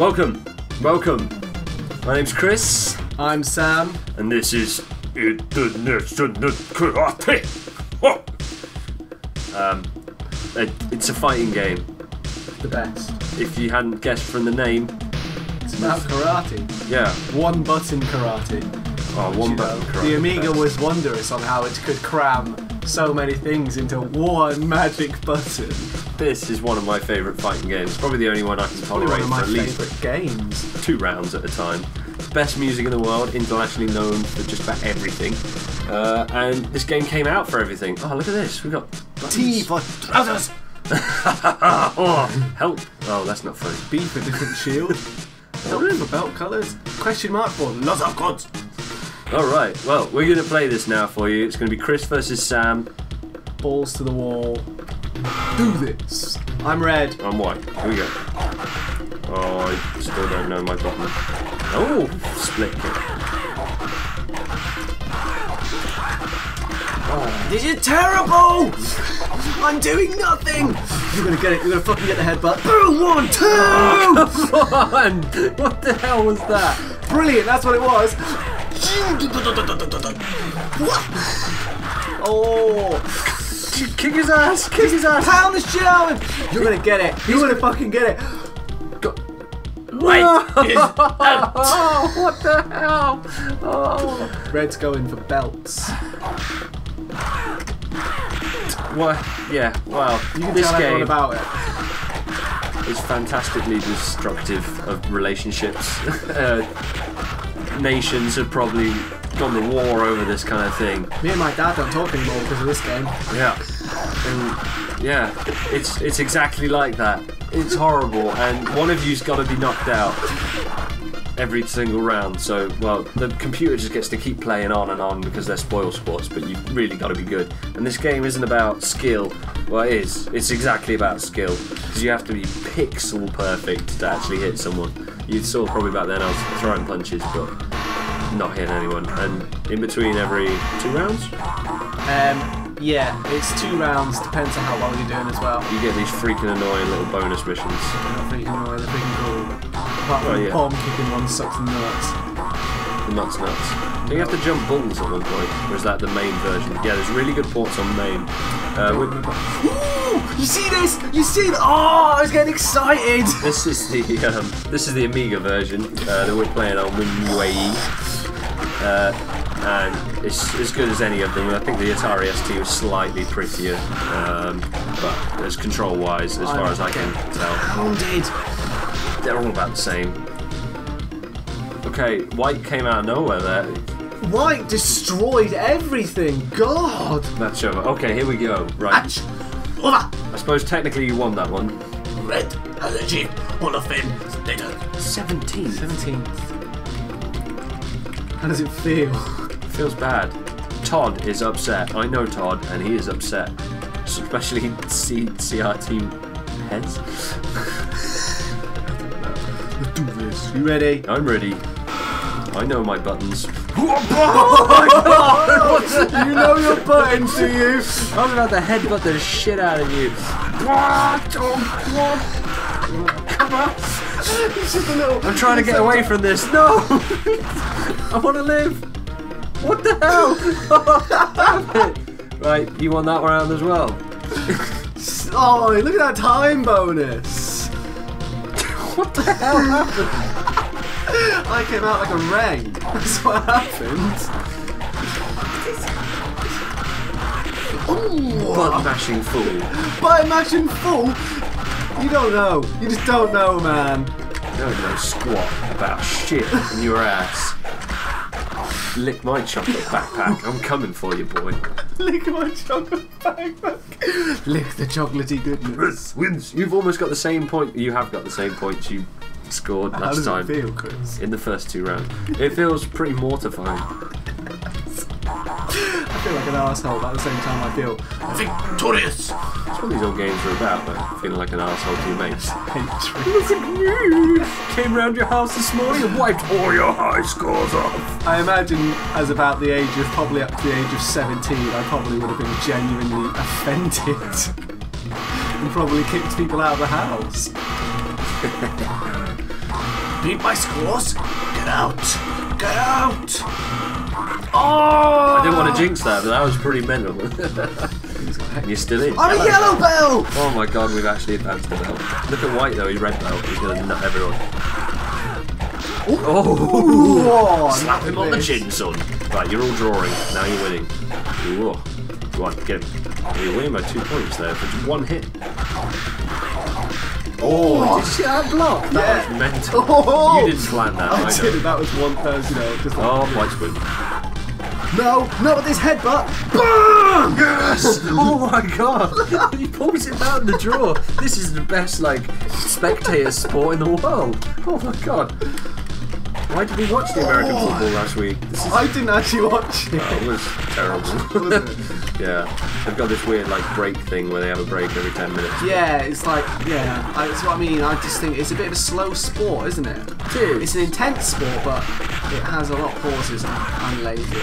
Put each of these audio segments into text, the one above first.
Welcome, welcome. My name's Chris, I'm Sam. and this is International Karate. Um, it- it's a fighting game. The best. If you hadn't guessed from the name, It's about karate. yeah. One button karate. Oh, one the Amiga was wondrous on how it could cram so many things into one magic button. This is one of my favourite fighting games. Probably the only one I can tolerate one of for my at least favourite games. two rounds at a time. Best music in the world, internationally known for just about everything. Uh, and this game came out for everything. Oh, look at this. We've got T for trousers. oh, help! Oh, that's not funny. B for different shield. Belt for belt colours. Question mark for lots of gods. All right. Well, we're gonna play this now for you. It's gonna be Chris versus Sam. Balls to the wall. Do this. I'm red. I'm white. Here we go. Oh, I still don't know my button. Oh, split kick. This is terrible! I'm doing nothing! You're gonna get it, you're gonna fucking get the headbutt. Boom! One, two! Come on! What the hell was that? Brilliant, that's what it was. Oh! Kick his ass! Kick his ass! Pound the shit out of him! You're gonna get it. You're gonna fucking get it. Wait! oh, what the hell? Oh. Red's going for belts. What? Yeah. Well, You can this tell everyone game about it. is fantastically destructive of relationships. uh, nations have probably gone to war over this kind of thing. Me and my dad don't talk anymore because of this game. Yeah. And yeah, it's it's exactly like that. It's horrible, and one of you's got to be knocked out every single round. So, well, the computer just gets to keep playing on and on because they're spoil sports, but you've really got to be good. And this game isn't about skill. Well, it is. It's exactly about skill because you have to be pixel perfect to actually hit someone. You saw probably back then I was throwing punches, but not hitting anyone. And in between every two rounds, Um, yeah, it's two rounds, depends on how well you're doing as well. you get these freaking annoying little bonus missions. They're not freaking annoying, they're freaking cool. Apart from Oh, yeah. bomb kicking one sucks the nuts. The nuts nuts. Do you have to jump balls at one point? Or is that the main version? Yeah, there's really good ports on main. Uh, Ooh, you see this? You see that? Oh, I was getting excited. this is the um, this is the Amiga version uh, that we're playing on WinUAE. Uh, and it's as good as any of them. I think the Atari ST was slightly prettier, um, but as control wise, as far as I can tell, Pounded. they're all about the same. Okay, White came out of nowhere there. White destroyed everything. God. That's over. Okay, here we go. Right. Atch. Over. I suppose technically you won that one. Red has achieved Hall of Fame status. 17. 17th. How does it feel? Feels bad. Todd is upset. I know Todd, and he is upset. Especially C- CRT heads. Let's do this. You ready? I'm ready. I know my buttons. Oh my god! you know your buttons, do you? I'm about to headbutt the shit out of you. Oh Come on. It's just a little. I'm trying to get away from this. No! I want to live. What the hell? Right, you won that round as well. Oh, look at that time bonus. What the hell happened? I came out like a ray. That's what happened. Ooh, Button mashing fool. by matching fool? You don't know. You just don't know, man. You don't know squat about shit in your ass. Lick my chocolate backpack. I'm coming for you, boy. Lick my chocolate backpack. Lick the chocolatey goodness. Wins. You've almost got the same point. You have got the same points you scored How last does time feel, Chris? in the first two rounds. It feels pretty mortifying. I feel like an asshole, but at the same time, I feel victorious. That's what these old games are about, but Feeling like an asshole to your mates. Hatred. Came round your house this morning and wiped all your high scores off. I imagine, as about the age of probably up to the age of 17, I probably would have been genuinely offended and probably kicked people out of the house. beat my scores. Get out. Get out. Oh! I didn't want to jinx that, but that was pretty mental. You're still in. I'm a yellow belt. Oh my god, we've actually advanced the belt. Look at White though, he's red belt. He's gonna nut everyone. Oh! Oh, Slap him on the chin, son. Right, you're all drawing. Now you're winning. Ooh. Oh. Go on, get him. You're winning by two points there for just one hit. Oh, oh did you see that block? That Yeah. was mental. Oh. You didn't plan that, I I did. That was one person. Just oh, like, Oh, White's win. No, not with this headbutt. Bam! Yes! Oh my god! he pulls it out in the draw. This is the best, like, spectator sport in the world. Oh my god. Why did we watch the American Oh. football last week? Is I didn't actually watch it. Oh, it was terrible. Yeah, they've got this weird like break thing where they have a break every ten minutes. Yeah, it's like yeah, I, that's what I mean. I just think it's a bit of a slow sport, isn't it? Is. It's an intense sport, but it has a lot of pauses and I'm lazy.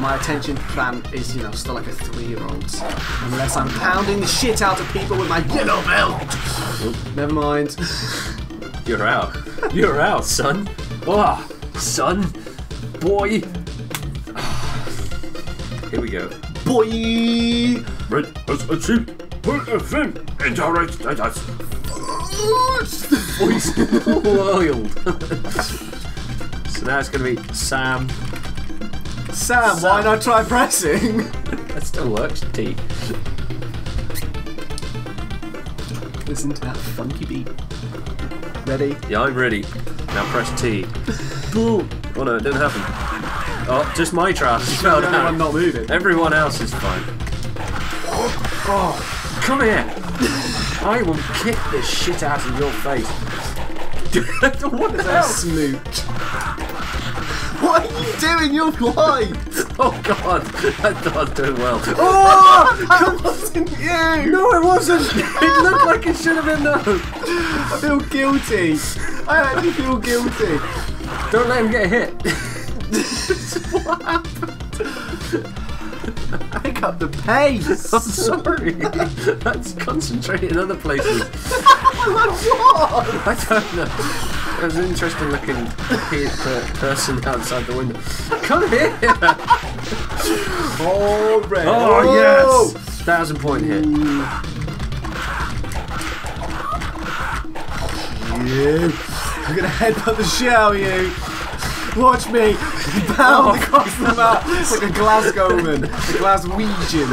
My attention span is, you know, still like a three-year-old's. Unless I'm pounding the shit out of people with my yellow belt. Never mind. You're out. You're out, son. Oh, son, boy. Here we go. Boy. Red as a sheep. Put a fin into right status. Voice wild. so now it's gonna be Sam. Sam, why not try pressing? That still works. T. Listen to that funky beat. Ready? Yeah, I'm ready. Now press T. Boom. Oh no, it didn't happen. Oh, just my trash fell down. not moving. Everyone else is fine. Oh, come here. I will kick the shit out of your face. what the hell? smooch. What are you doing? You're blind. Oh god, I thought I was doing well. Oh, that wasn't you. No, it wasn't. It looked like it should have been though. I feel guilty. I actually feel guilty. Don't let him get hit. Pick up the pace. I'm sorry. That's concentrating in other places. like what? I don't know. There's an interesting looking person outside the window. Come here! Oh, red. Oh, yes! Thousand point hit. You. I'm gonna headbutt the shit out of you. Watch me bound oh. across the map like a Glasgowman, a Glaswegian.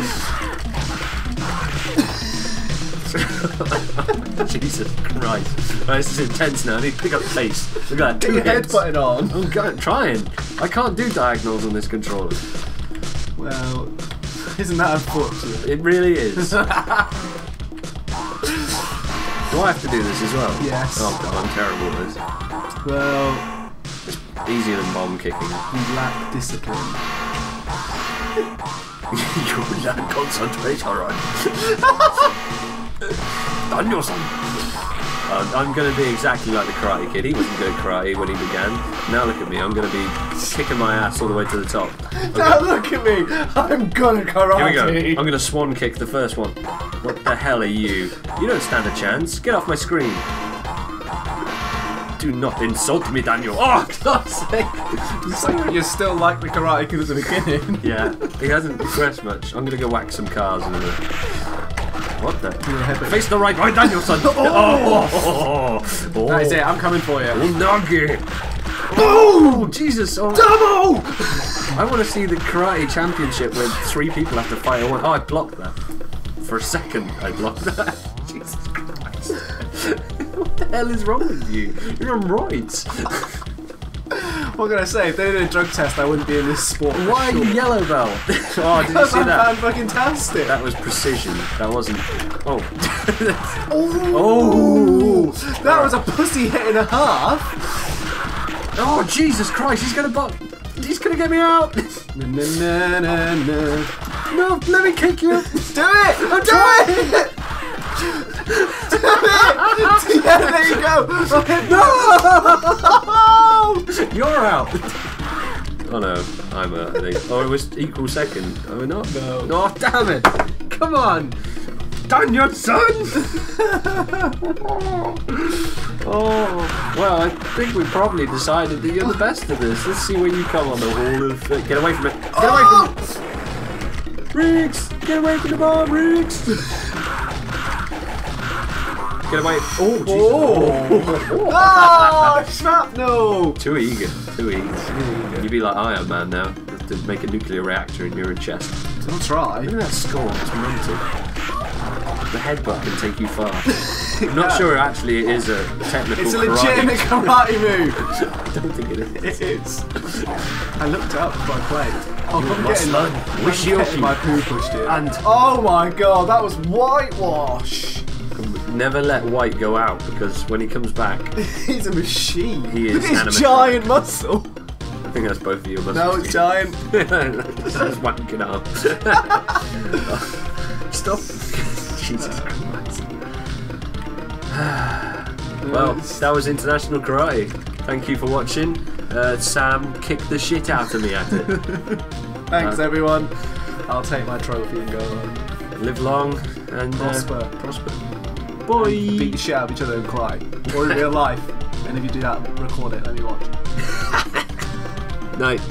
Jesus Christ. Right, this is intense now. I need to pick up pace. Look at that. Get Two your headbutted on. I'm go- trying. I can't do diagonals on this controller. Well, isn't that unfortunate? It really is. do I have to do this as well? Yes. Oh god, I'm terrible at this. Well, Easier than bomb kicking. You lack discipline. you lack concentration, alright. Daniel-san. Uh, I'm going to be exactly like the Karate Kid. He wasn't good at karate when he began. Now look at me. I'm going to be kicking my ass all the way to the top. Now look at me. I'm gonna karate. Here we go. I'm going to swan kick the first one. What the hell are you? You don't stand a chance. Get off my screen. Do not insult me, Daniel. Oh, God's sake. It's like you're still like the karate kid at the beginning. Yeah, he hasn't progressed much. I'm going to go whack some cars in a minute. What the? Face the right, right, Daniel-san. Oh, oh, oh, That is it. I'm coming for you. Oh, Unagi. Oh, Jesus. Oh. Double. I want to see the karate championship where three people have to fight at. Oh, I blocked that. For a second, I blocked that. Hell is wrong with you? You're on roids. What can I say? If they did a drug test, I wouldn't be in this sport. Why are you yellow belt? oh, did you see I'm that? fucking tastic. That was precision. That wasn't. Oh. Oh. oh, that was a pussy hit and a half. Oh, Jesus Christ, he's gonna butt. He's gonna get me out. Na, na, na, na. No, let me kick you. Do it! Do it! Do it! Yeah, there you go. No! You're out. Oh no, I'm out. I think. Oh, it was equal second. Oh no. No. Oh damn it! Come on. Daniel, son! oh, well, I think we probably decided that you're the best of this. Let's see where you come on the hall of. Uh, get away from it! Get away from it! Riggs! Get away from the bomb, Riggs! Get away! Oh, Jesus. Ah, shrapnel! Too eager. Too eager. You'd be like Iron Man now. To make a nuclear reactor in your chest. Don't try. Look at that score. It's mental. The headbutt can take you far. I'm not sure actually it is a technical It's a legitimate karate move. I don't think it is. It is. I looked up I played. Oh, I'm getting. Wish I'm you getting my poo pushed in. And- oh my god, that was whitewash. Never let White go out because when he comes back, He's a machine. He is Look at his animatronic. giant muscle. I think that's both of you. No, it's giant. That's wanking up. Stop. Jesus Christ. well, that was international karate. Thank you for watching. Uh, Sam kicked the shit out of me at it. Thanks, Uh, everyone. I'll take my trophy and go on. Live long and uh, Prosper. prosper. Beat the shit out of each other and cry. Or in real life. And if you do that, record it, let me watch. Night.